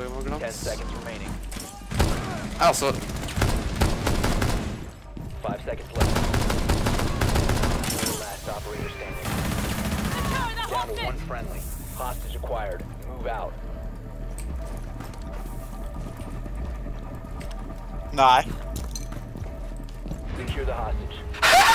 10 seconds remaining. Also. 5 seconds left. Last operator standing. Down to one friendly. Hostage acquired. Move out. Nej. Secure the hostage.